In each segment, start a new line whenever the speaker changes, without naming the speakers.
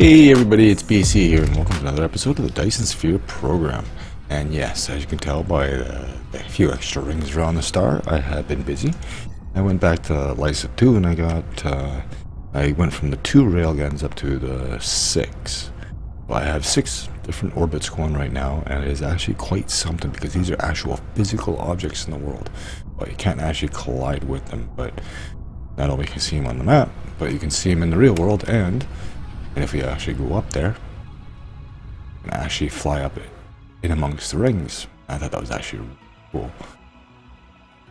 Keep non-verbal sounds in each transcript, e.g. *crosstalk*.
Hey everybody, it's BC here, and welcome to another episode of the Dyson Sphere program. And yes, as you can tell by uh, a few extra rings around the star, I have been busy. I went back to LYSA 2 and I got, uh, I went from the two railguns up to the six. Well, I have six different orbits going right now, and it is actually quite something because these are actual physical objects in the world. Well, you can't actually collide with them, but not only can you see them on the map, but you can see them in the real world, and, and if we actually go up there, and actually fly up in amongst the rings. I thought that was actually cool.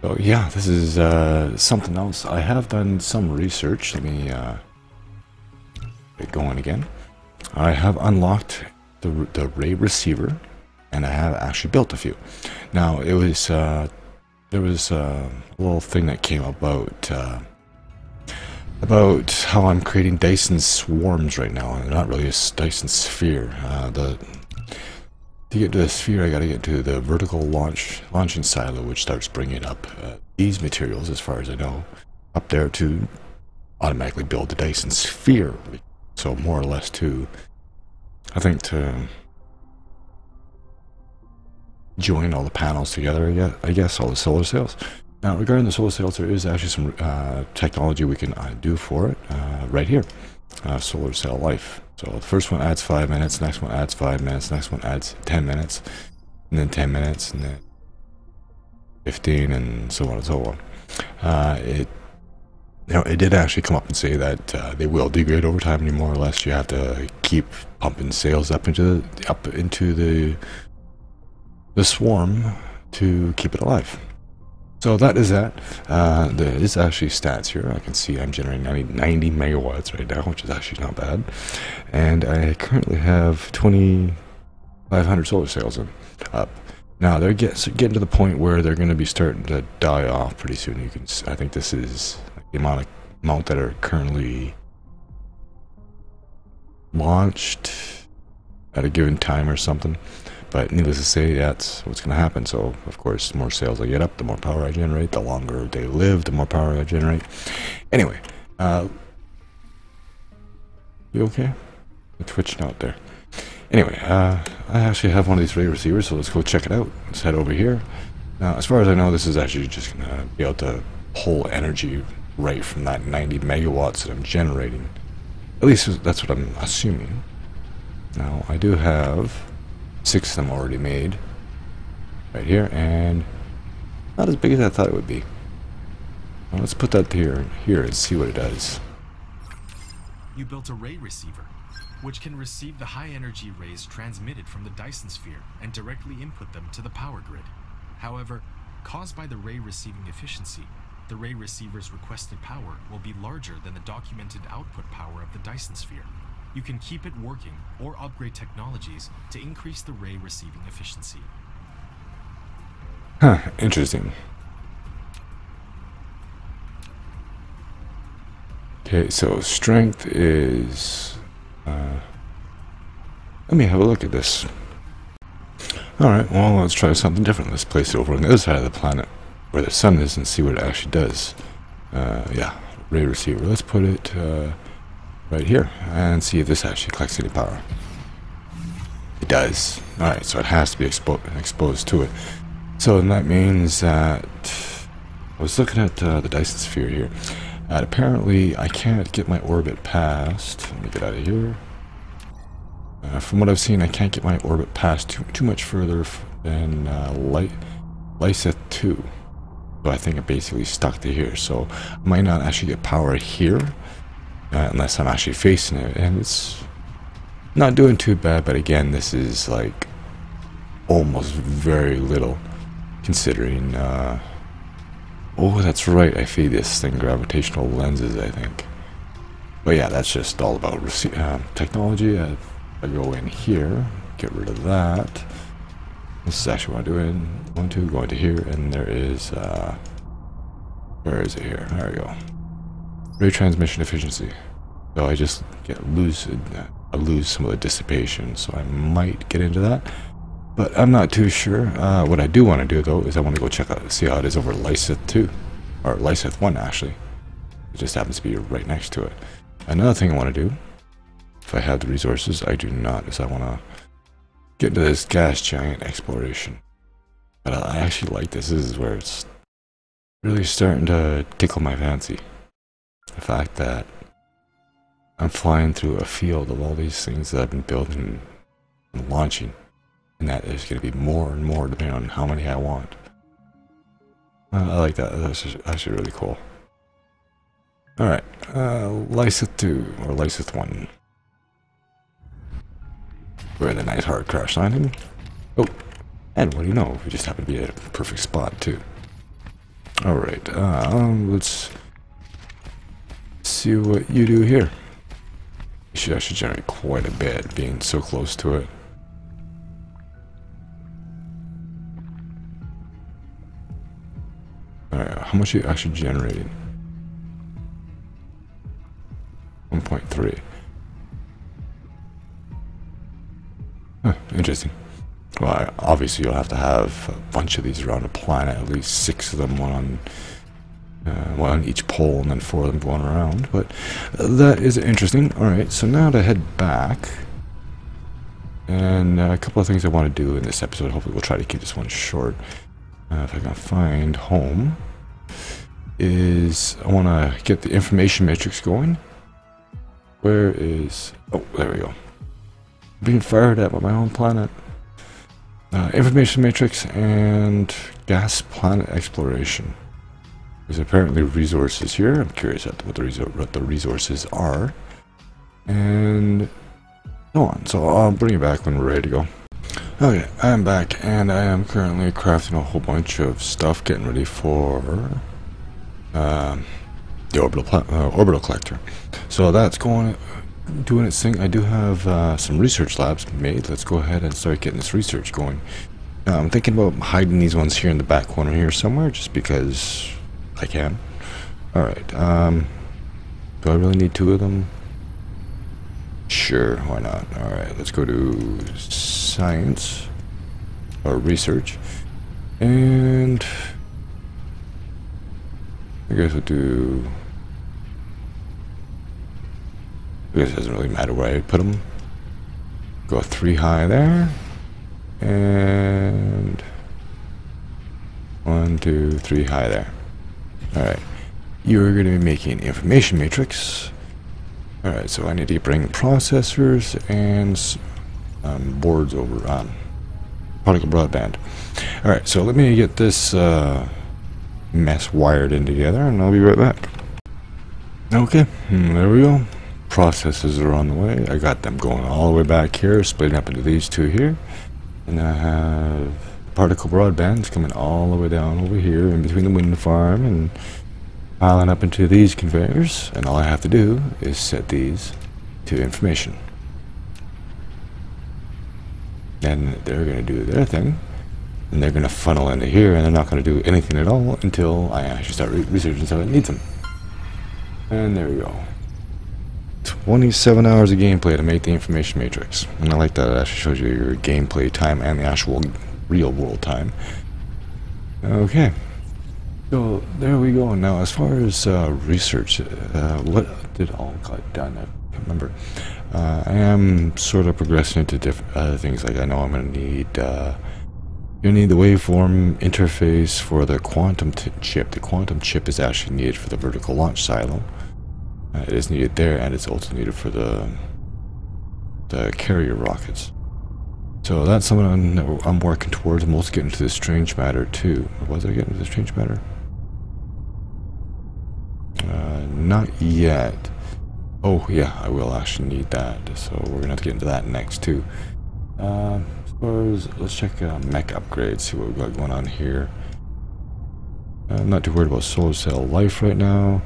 So yeah, this is uh, something else. I have done some research. Let me uh, get going again. I have unlocked the, the ray receiver and I have actually built a few. Now it was uh, there was a little thing that came about uh, about how I'm creating Dyson swarms right now. Not really a Dyson sphere. Uh, the to get to the sphere, I got to get to the vertical launch launching silo, which starts bringing up uh, these materials, as far as I know, up there to automatically build the Dyson sphere. So more or less to, I think to join all the panels together, I guess, I guess all the solar cells. Now regarding the solar cells, there is actually some uh, technology we can uh, do for it uh, right here, uh, solar cell life. So the first one adds 5 minutes, next one adds 5 minutes, next one adds 10 minutes, and then 10 minutes, and then 15, and so on and so on. Uh, it know, it did actually come up and say that uh, they will degrade over time any more or less. You have to keep pumping sails up into the up into the the swarm to keep it alive. So that is that. Uh, there is actually stats here. I can see I'm generating 90, 90 megawatts right now, which is actually not bad. And I currently have 2,500 solar in, up. Now they're get, getting to the point where they're going to be starting to die off pretty soon. You can, I think this is the amount of amount that are currently launched at a given time or something. But needless to say, that's what's going to happen. So, of course, the more sails I get up, the more power I generate. The longer they live, the more power I generate. Anyway, uh, you okay? I twitching out there. Anyway, uh, I actually have one of these ray receivers, so let's go check it out. Let's head over here. Now, as far as I know, this is actually just going to be able to pull energy right from that 90 megawatts that I'm generating. At least that's what I'm assuming. Now, I do have six of them already made. Right here and not as big as I thought it would be. Well, let's put that here here and see what it does.
You built a ray receiver which can receive the high energy rays transmitted from the Dyson sphere and directly input them to the power grid. However caused by the ray receiving efficiency the ray receiver's requested power will be larger than the documented output power of the Dyson sphere you can keep it working or upgrade technologies to increase the ray receiving efficiency.
Huh, interesting. Okay, so strength is... Uh, let me have a look at this. Alright, well, let's try something different. Let's place it over on the other side of the planet, where the sun is, and see what it actually does. Uh, yeah, ray receiver. Let's put it... Uh, right here and see if this actually collects any power. It does. Alright, so it has to be expo exposed to it. So that means that I was looking at uh, the Dyson sphere here. And apparently I can't get my orbit past. Let me get out of here. Uh, from what I've seen, I can't get my orbit past too, too much further than uh, Light, Lyseth 2. So I think it basically stuck to here. So I might not actually get power here uh, unless I'm actually facing it. And it's not doing too bad but again this is like almost very little considering uh, oh that's right I feed this thing gravitational lenses I think. But yeah that's just all about uh, technology. I, I go in here get rid of that. This is actually what I'm doing going to go into here and there is uh, where is it here? There we go Ray transmission efficiency. So I just get lose I lose some of the dissipation, so I might get into that. But I'm not too sure. Uh, what I do want to do though is I want to go check out see how it is over Lyseth 2. Or Lyseth 1 actually. It just happens to be right next to it. Another thing I want to do if I have the resources. I do not, is I want to get into this gas giant exploration. But I actually like this. This is where it's really starting to tickle my fancy. The fact that I'm flying through a field of all these things that I've been building and launching, and that there's going to be more and more depending on how many I want. Uh, I like that. That's actually really cool. Alright, uh, Lysith 2, or Lysith 1. We're in a nice hard crash landing. Oh, and what do you know, we just happen to be at a perfect spot too. Alright, uh, let's see what you do here. You should actually generate quite a bit, being so close to it. Alright, how much are you actually generating? 1.3. Huh, interesting. Well, obviously you'll have to have a bunch of these around the planet, at least six of them, one on, uh, one on each pole, and then four of them going around. But uh, that is interesting. All right, so now to head back, and uh, a couple of things I want to do in this episode. Hopefully, we'll try to keep this one short. Uh, if I can find home, is I want to get the information matrix going. Where is? Oh, there we go. Being fired at by my own planet. Uh, information matrix and gas planet exploration. There's apparently resources here. I'm curious at what the, what the resources are. And so on. So I'll bring you back when we're ready to go. Okay, I am back and I am currently crafting a whole bunch of stuff, getting ready for um, the orbital uh, orbital collector. So that's going doing its thing. I do have uh, some research labs made. Let's go ahead and start getting this research going. Now, I'm thinking about hiding these ones here in the back corner here somewhere, just because I can. All right. Um, do I really need two of them? Sure, why not? All right, let's go to science or research, and I guess we'll do I guess it doesn't really matter where I put them. Go three high there. And one, two, three high there. Alright. You're going to be making information matrix. Alright, so I need to bring processors and um, boards over on particle broadband. Alright, so let me get this uh, mess wired in together and I'll be right back. Okay, hmm, there we go processes are on the way. I got them going all the way back here, splitting up into these two here. And I have particle broadbands coming all the way down over here in between the wind farm and piling up into these conveyors. And all I have to do is set these to information. And they're going to do their thing. And they're going to funnel into here, and they're not going to do anything at all until I actually start re researching so it needs them. And there we go. 27 hours of gameplay to make the information matrix. And I like that it actually shows you your gameplay time and the actual real world time. Okay. So there we go. Now as far as uh, research, uh, what did all got done? I can't remember. Uh, I am sort of progressing into different other things. Like I know I'm going to need uh, you need the waveform interface for the quantum chip. The quantum chip is actually needed for the vertical launch silo. Uh, it is needed there, and it's also needed for the the carrier rockets. So that's something I'm, I'm working towards. I'm also getting to the strange matter too. Was I getting to the strange matter? Uh, not yet. Oh yeah, I will actually need that. So we're gonna have to get into that next too. Uh, suppose let's check uh, mech upgrades. See what we got going on here. I'm not too worried about solar cell life right now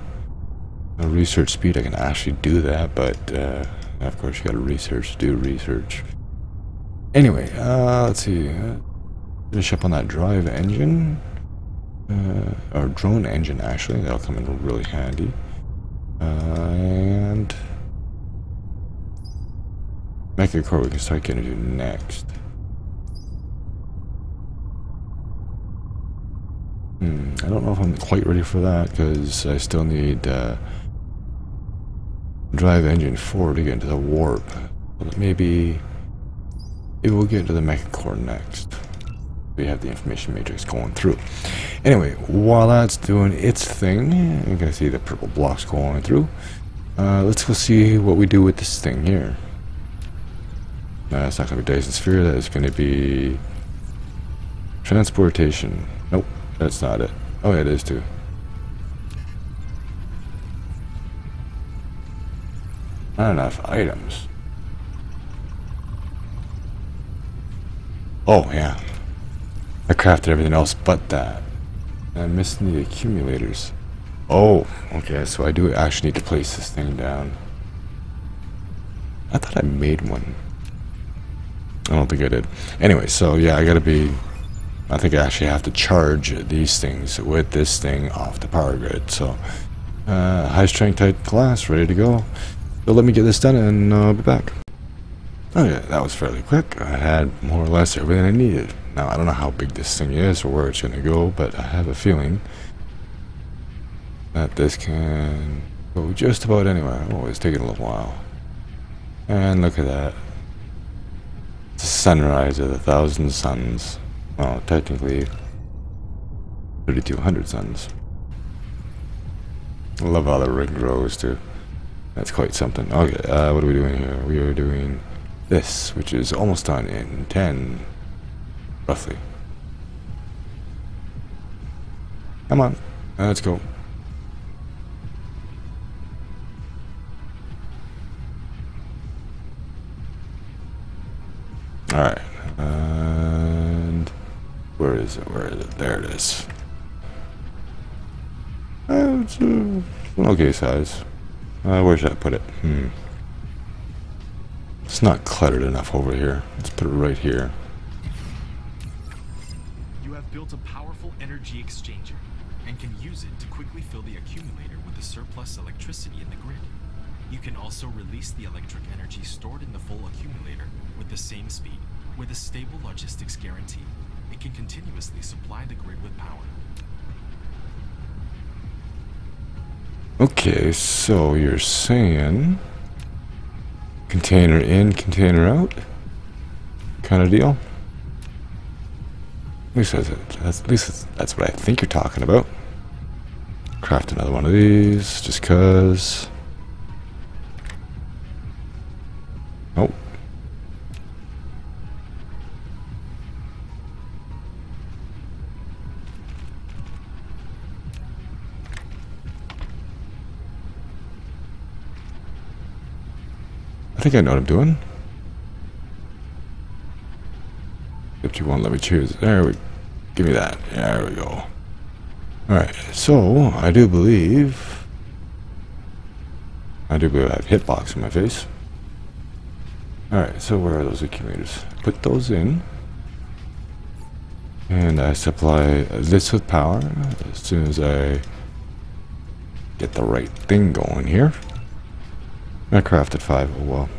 research speed, I can actually do that, but uh, of course you gotta research, do research. Anyway, uh, let's see. Uh, finish up on that drive engine. Uh, or drone engine, actually. That'll come in really handy. Uh, and... Mecha core we can start getting to next. Hmm, I don't know if I'm quite ready for that, because I still need... Uh, drive engine 4 to get into the warp. But maybe, maybe we'll get into the mecha core next. We have the information matrix going through. Anyway, while that's doing its thing, you can see the purple blocks going through. Uh, let's go see what we do with this thing here. No, that's not going to be Dyson Sphere. That is going to be transportation. Nope, that's not it. Oh, yeah, it is too. Not enough items. Oh, yeah. I crafted everything else but that. I'm missing the accumulators. Oh, okay, so I do actually need to place this thing down. I thought I made one. I don't think I did. Anyway, so yeah, I gotta be... I think I actually have to charge these things with this thing off the power grid. So, uh, high strength type glass, ready to go. So let me get this done and uh, I'll be back. Oh yeah, that was fairly quick. I had more or less everything I needed. Now, I don't know how big this thing is or where it's going to go, but I have a feeling that this can go just about anywhere. Oh, it's taking a little while. And look at that. It's sunrise of a thousand suns. Well, technically, 3,200 suns. I love how the ring grows, too. That's quite something. Okay, uh, what are we doing here? We are doing this, which is almost done in 10, roughly. Come on, let's go. Alright, and where is it? Where is it? There it is. Uh, it's uh, okay size. Uh, where should I put it? Hmm. It's not cluttered enough over here. Let's put it right here.
You have built a powerful energy exchanger and can use it to quickly fill the accumulator with the surplus electricity in the grid. You can also release the electric energy stored in the full accumulator with the same speed. With a stable logistics guarantee, it can continuously supply the grid with power.
Okay, so you're saying container in, container out kind of deal. At least that's, that's, at least that's what I think you're talking about. Craft another one of these, just cause. Oh. I think I know what I'm doing. If you won't let me choose. There we give me that. There we go. Alright, so I do believe I do believe I have hitbox in my face. Alright, so where are those accumulators? Put those in. And I supply this with power as soon as I get the right thing going here. I crafted five. Oh well.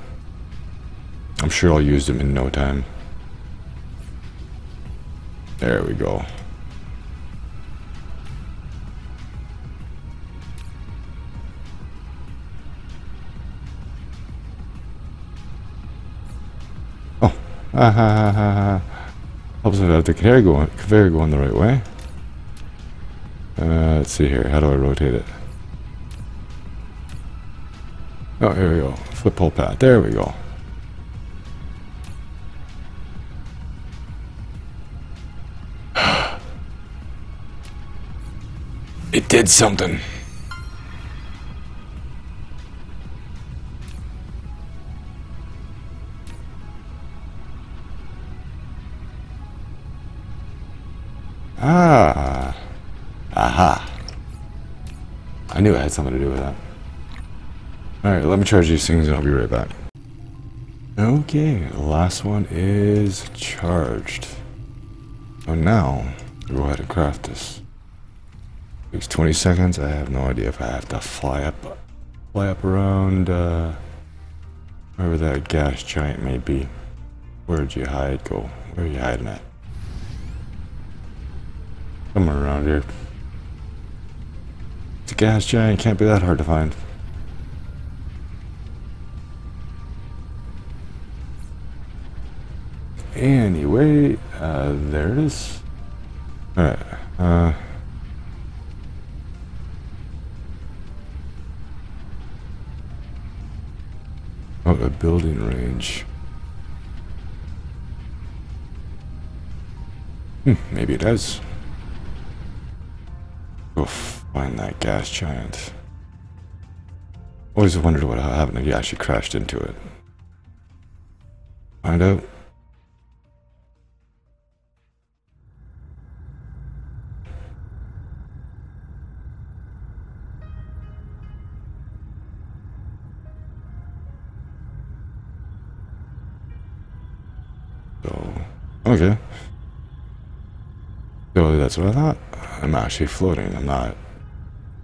I'm sure I'll use them in no time. There we go. Oh, *laughs* ha ha ha ha. Helps if I have the conveyor going, conveyor going the right way. Uh, let's see here. How do I rotate it? Oh, here we go. Flip whole path. There we go. *sighs* it did something. Ah. Aha. I knew it had something to do with that. Alright, let me charge these things and I'll be right back. Okay, last one is charged. So now, go ahead and craft this. Takes 20 seconds. I have no idea if I have to fly up, fly up around, uh, wherever that gas giant may be. Where'd you hide? Go. Where are you hiding at? Somewhere around here. It's a gas giant. Can't be that hard to find. Anyway, uh, there it is. Alright, uh... Oh, a building range. Hmm, maybe it does. Go find that gas giant. Always wondered what happened if you actually crashed into it. Find out. Okay. So that's what I thought. I'm actually floating. I'm not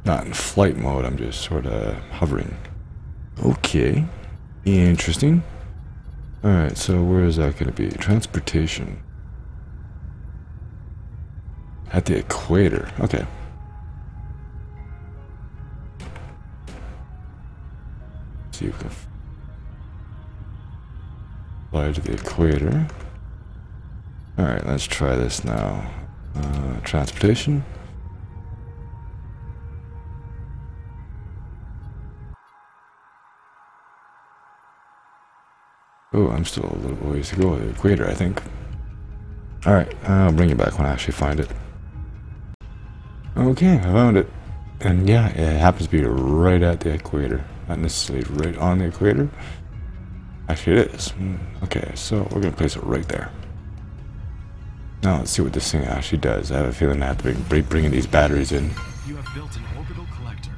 not in flight mode. I'm just sort of hovering. Okay. Interesting. Alright, so where is that going to be? Transportation. At the equator. Okay. see if we can fly to the equator. Alright, let's try this now. Uh, transportation. Oh, I'm still a little ways to go to the equator, I think. Alright, I'll bring you back when I actually find it. Okay, I found it. And yeah, it happens to be right at the equator. Not necessarily right on the equator. Actually, it is. Hmm, okay, so we're going to place it right there. Now let's see what this thing actually does. I have a feeling I have to bring, bringing these batteries in.
You have built an orbital collector,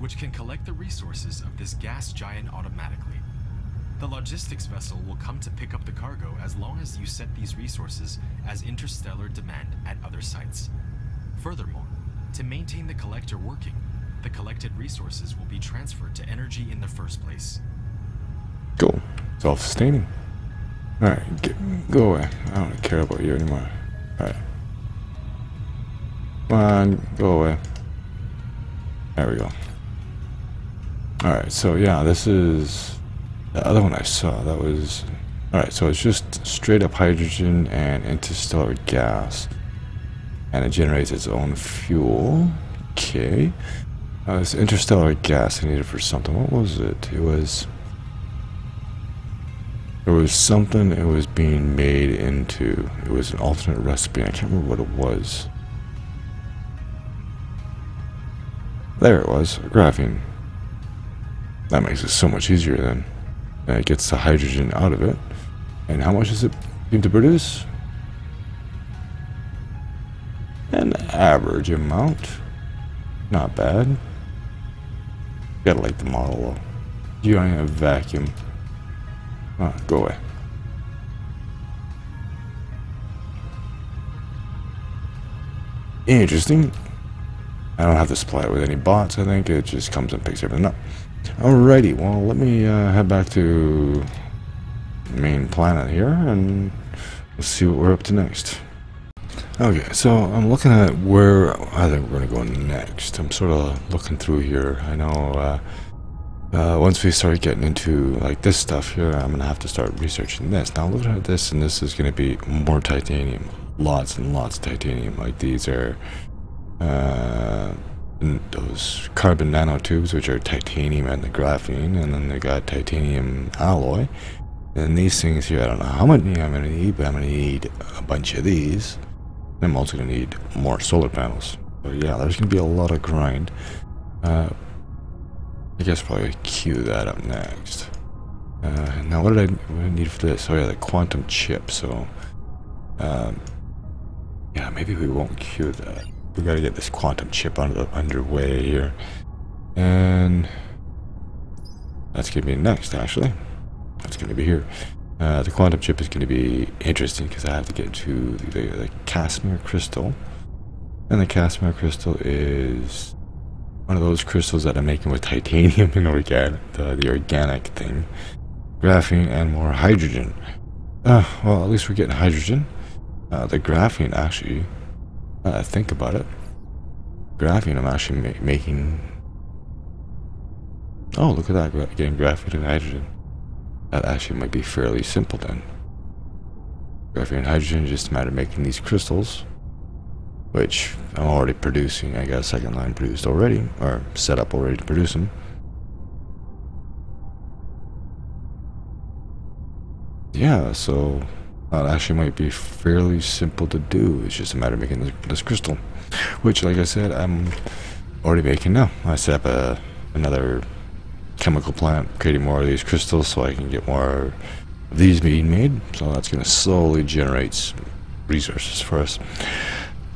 which can collect the resources of this gas giant automatically. The logistics vessel will come to pick up the cargo as long as you set these resources as interstellar demand at other sites. Furthermore, to maintain the collector working, the collected resources will be transferred to energy in the first place.
Cool. Self-sustaining. Alright, go away. I don't care about you anymore. Alright. Come on, go away. There we go. Alright, so yeah, this is the other one I saw. That was... Alright, so it's just straight up hydrogen and interstellar gas. And it generates its own fuel. Okay. Uh, this interstellar gas I needed for something. What was it? It was... There was something it was being made into. It was an alternate recipe. I can't remember what it was. There it was, graphene. That makes it so much easier then. And it gets the hydrogen out of it. And how much does it seem to produce? An average amount. Not bad. Gotta like the model though. You have vacuum. Oh, go away. Interesting. I don't have to supply it with any bots, I think. It just comes and picks everything up. Alrighty, well, let me uh, head back to main planet here, and we'll see what we're up to next. Okay, so I'm looking at where I think we're going to go next. I'm sort of looking through here. I know uh, uh, once we start getting into like this stuff here, I'm gonna have to start researching this. Now look at this, and this is gonna be more titanium, lots and lots of titanium. Like these are uh, those carbon nanotubes, which are titanium and the graphene, and then they got titanium alloy. And these things here, I don't know how many I'm gonna need, but I'm gonna need a bunch of these. And I'm also gonna need more solar panels. So yeah, there's gonna be a lot of grind. Uh, I guess probably queue that up next. Uh, now what did I, what did I need for this? Oh yeah, the quantum chip, so... Um, yeah, maybe we won't queue that. We gotta get this quantum chip under, underway here. And... That's gonna be next, actually. That's gonna be here. Uh, the quantum chip is gonna be interesting because I have to get to the, the, the Casimir crystal. And the Casimir crystal is one of those crystals that I'm making with titanium *laughs* and organic, the, the organic thing, graphene, and more hydrogen. Uh, well, at least we're getting hydrogen. Uh, the graphene, actually, uh, think about it. Graphene, I'm actually ma making. Oh, look at that, getting graphene and hydrogen. That actually might be fairly simple then. graphene and hydrogen, just a matter of making these crystals, which I'm already producing. I got a second line produced already, or set up already to produce them. Yeah, so that actually might be fairly simple to do. It's just a matter of making this, this crystal, which, like I said, I'm already making now. I set up a, another chemical plant, creating more of these crystals so I can get more of these being made. So that's going to slowly generate resources for us.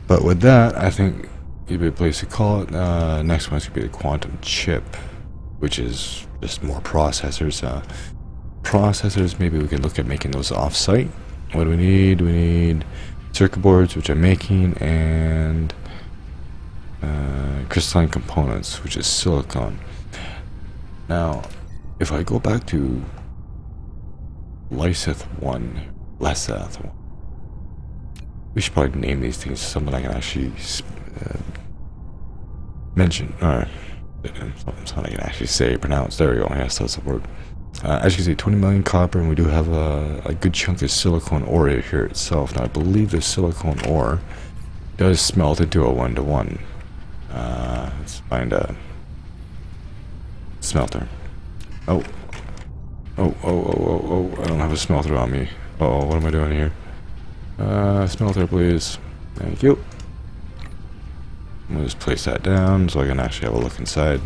But with that, I think it'd be a place to call it. Uh, next one's to be the quantum chip, which is just more processors. Uh, processors, maybe we could look at making those off-site. What do we need? We need circuit boards, which I'm making, and uh, crystalline components, which is silicon. Now, if I go back to Lyseth 1, Leseth 1, we should probably name these things something I can actually uh, mention, or something I can actually say, pronounce. There we go, yes, that's the word. Uh, as you can see, 20 million copper, and we do have a, a good chunk of silicon ore here itself. Now, I believe the silicon ore does smelt into a one-to-one. -one. Uh, let's find a smelter. Oh. Oh, oh, oh, oh, oh, I don't have a smelter on me. Uh oh, what am I doing here? Uh, smelter, please. Thank you. I'm gonna just place that down so I can actually have a look inside.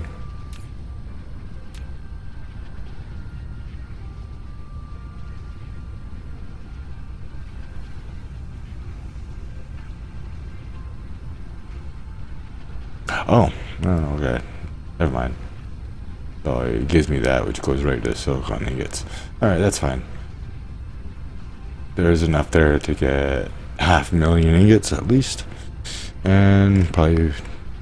Oh, oh, okay. Never mind. So it gives me that, which goes right to the silicon ingots. Alright, that's fine. There's enough there to get half a million ingots at least. And probably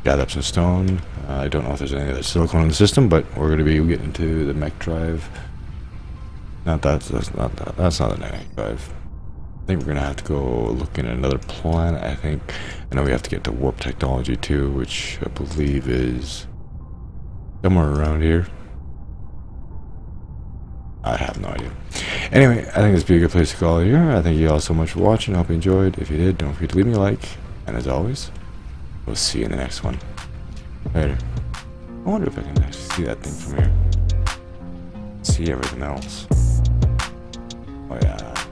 gather up some stone. Uh, I don't know if there's any other silicon in the system, but we're going to be getting to the mech drive. Not that, that's not that, that's not the mech drive. I think we're going to have to go look in another planet, I think. I know we have to get to warp technology too, which I believe is Somewhere around here. I have no idea. Anyway, I think this would be a good place to call it here. I thank you all so much for watching. I hope you enjoyed. If you did, don't forget to leave me a like. And as always, we'll see you in the next one. Later. I wonder if I can actually see that thing from here. See everything else. Oh yeah.